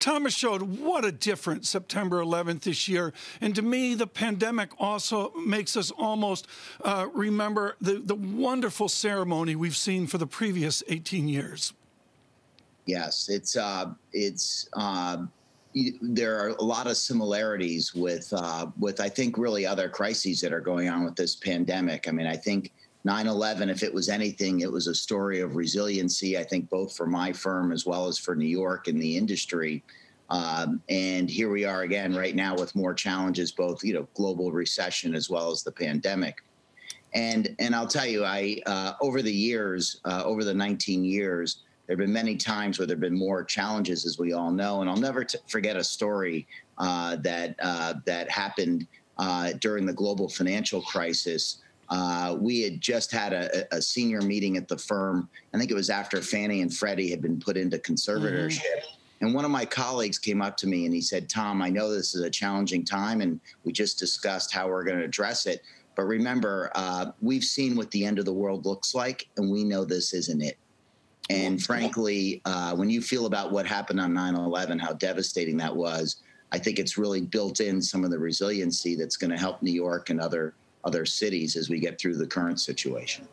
Thomas showed what a difference September 11th this year. And to me, the pandemic also makes us almost uh, remember the, the wonderful ceremony we've seen for the previous 18 years. Yes, it's uh, it's uh, there are a lot of similarities with uh, with I think really other crises that are going on with this pandemic. I mean, I think 9/11, if it was anything, it was a story of resiliency. I think both for my firm as well as for New York and the industry. Um, and here we are again right now with more challenges, both you know global recession as well as the pandemic. And and I'll tell you, I uh, over the years, uh, over the 19 years, there have been many times where there have been more challenges, as we all know. And I'll never t- forget a story uh, that uh, that happened uh, during the global financial crisis. Uh, we had just had a, a, senior meeting at the firm. I think it was after Fannie and Freddie had been put into conservatorship. Mm-hmm. And one of my colleagues came up to me and he said, Tom, I know this is a challenging time, and we just discussed how we're going to address it. But remember, uh, we've seen what the end of the world looks like, and we know this isn't it. And frankly, uh, when you feel about what happened on 9 11, how devastating that was, I think it's really built in some of the resiliency that's going to help New York and other other cities as we get through the current situation.